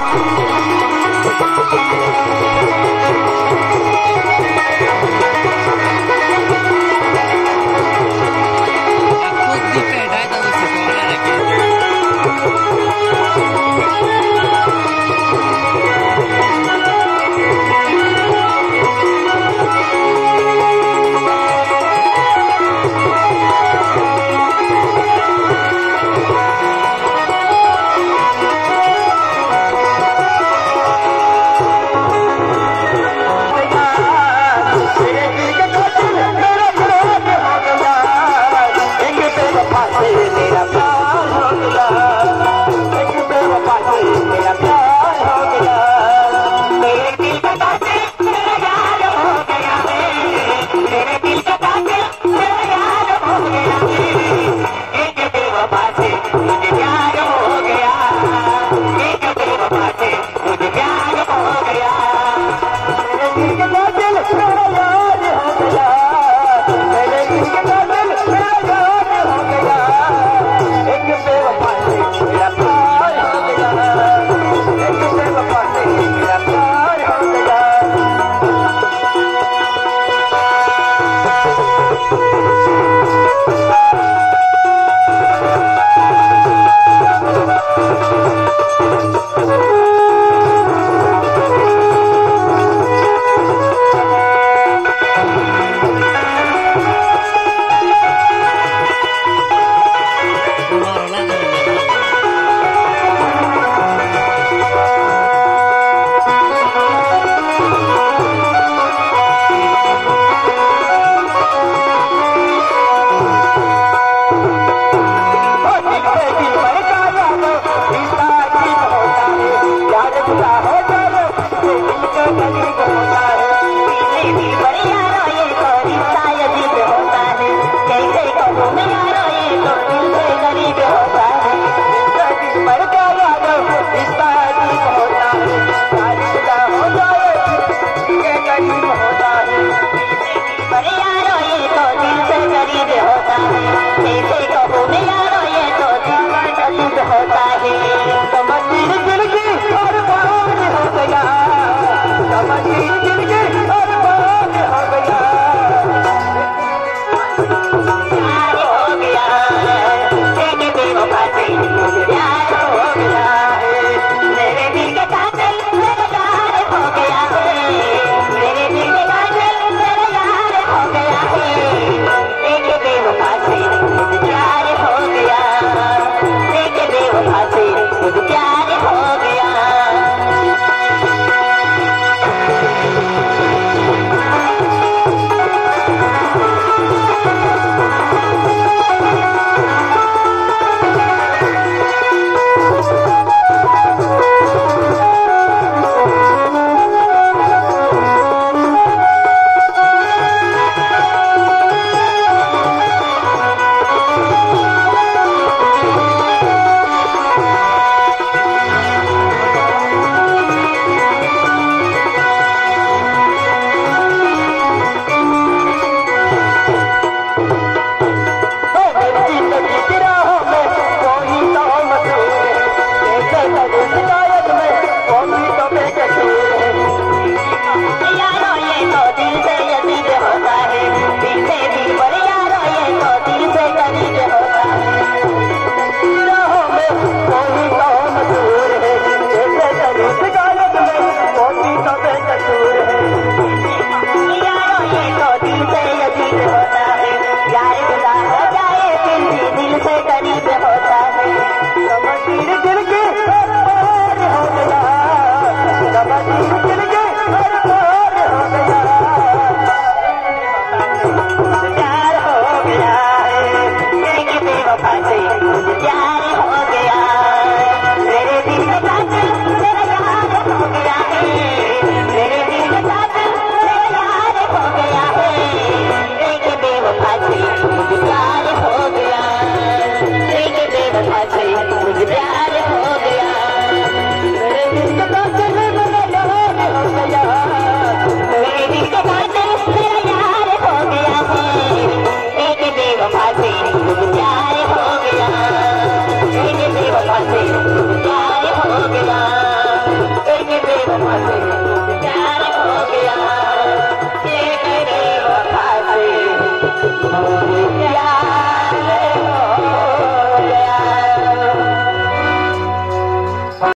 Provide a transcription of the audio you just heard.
Ah!